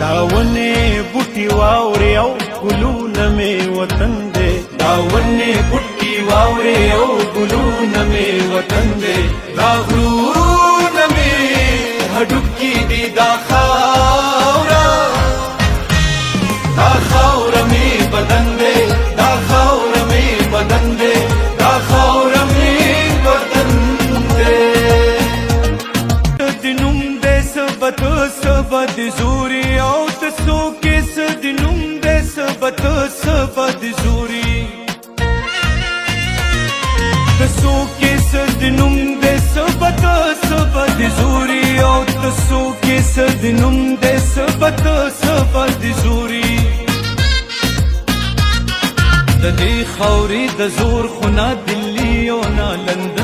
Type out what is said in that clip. داونه بوټي واوري او ګلونه می وطن دې داونه بوټي واوري او ګلونه می وطن دې دا غرونه می هډو سبت سبت زوري او تسو کس دنوم دې سبت سبت زوري تسو کس دنوم دې سبت سبت زوري او تسو کس دنوم دې سبت سبت زوري د دې خوري د زور خنا دلی او نه لند